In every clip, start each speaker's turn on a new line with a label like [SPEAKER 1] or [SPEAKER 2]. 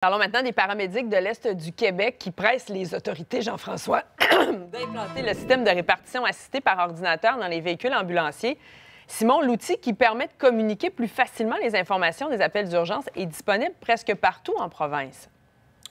[SPEAKER 1] Parlons maintenant des paramédics de l'Est du Québec qui pressent les autorités, Jean-François, d'implanter le système de répartition assistée par ordinateur dans les véhicules ambulanciers. Simon, l'outil qui permet de communiquer plus facilement les informations des appels d'urgence est disponible presque partout en province.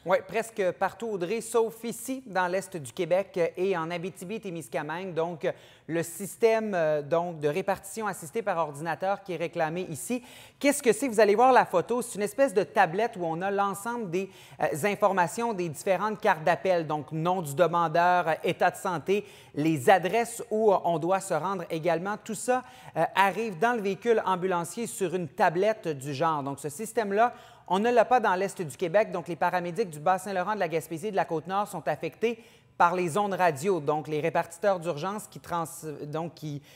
[SPEAKER 2] Oui, presque partout, Audrey, sauf ici, dans l'Est du Québec et en Abitibi-Témiscamingue. Donc, le système euh, donc, de répartition assistée par ordinateur qui est réclamé ici. Qu'est-ce que c'est? Vous allez voir la photo. C'est une espèce de tablette où on a l'ensemble des euh, informations des différentes cartes d'appel, donc nom du demandeur, état de santé, les adresses où on doit se rendre également. Tout ça euh, arrive dans le véhicule ambulancier sur une tablette du genre. Donc, ce système-là, on ne l'a pas dans l'Est du Québec, donc les paramédics du Bas-Saint-Laurent, de la Gaspésie et de la Côte-Nord sont affectés par les ondes radio, donc les répartiteurs d'urgence qui,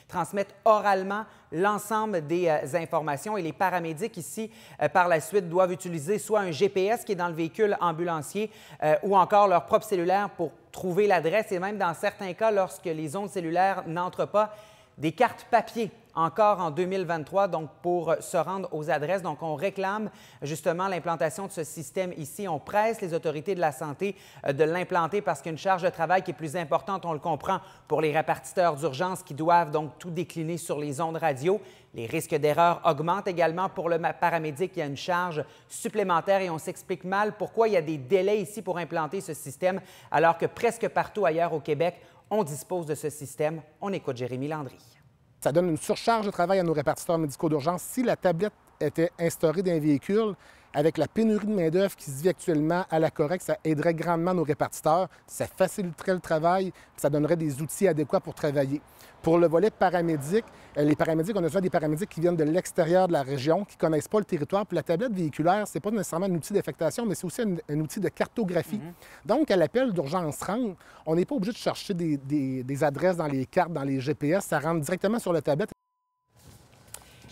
[SPEAKER 2] transmettent oralement l'ensemble des euh, informations. Et les paramédics ici, euh, par la suite, doivent utiliser soit un GPS qui est dans le véhicule ambulancier euh, ou encore leur propre cellulaire pour trouver l'adresse et même dans certains cas, lorsque les ondes cellulaires n'entrent pas, des cartes papier encore en 2023, donc pour se rendre aux adresses. Donc, on réclame justement l'implantation de ce système ici. On presse les autorités de la santé euh, de l'implanter parce qu'il y a une charge de travail qui est plus importante, on le comprend, pour les répartiteurs d'urgence qui doivent donc tout décliner sur les ondes radio. Les risques d'erreur augmentent également pour le paramédic. Il y a une charge supplémentaire et on s'explique mal pourquoi il y a des délais ici pour implanter ce système alors que presque partout ailleurs au Québec, on dispose de ce système. On écoute Jérémy Landry.
[SPEAKER 3] Ça donne une surcharge de travail à nos répartiteurs médicaux d'urgence. Si la tablette était instaurée dans un véhicule, avec la pénurie de main-d'œuvre qui se vit actuellement à la correcte, ça aiderait grandement nos répartiteurs, ça faciliterait le travail, ça donnerait des outils adéquats pour travailler. Pour le volet paramédic, euh, les paramédics, on a besoin des paramédics qui viennent de l'extérieur de la région, qui ne connaissent pas le territoire. Puis la tablette véhiculaire, ce n'est pas nécessairement un outil d'affectation, mais c'est aussi un, outil de cartographie. Mhm. Donc, à l'appel d'urgence rendre, on n'est pas obligé de chercher des, des adresses dans les cartes, dans les GPS. Ça rentre directement sur la tablette.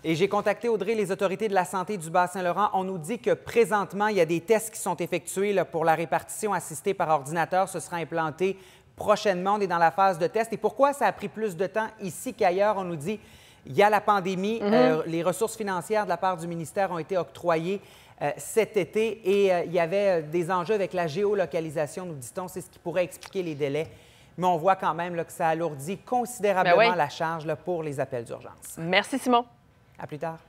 [SPEAKER 2] Et j'ai contacté Audrey, les autorités de la santé du Bas-Saint-Laurent. On nous dit que présentement, il y a des tests qui sont effectués pour la répartition assistée par ordinateur. Ce sera implanté prochainement. On est dans la phase de test. Et pourquoi ça a pris plus de temps ici qu'ailleurs? On nous dit il y a la pandémie, mhm. euh, les ressources financières de la part du ministère ont été octroyées euh, cet été et euh, il y avait des enjeux avec la géolocalisation, nous dit-on. C'est ce qui pourrait expliquer les délais. Mais on voit quand même que ça alourdit considérablement ben la charge pour les appels d'urgence.
[SPEAKER 1] Merci, Simon.
[SPEAKER 2] À plus tard.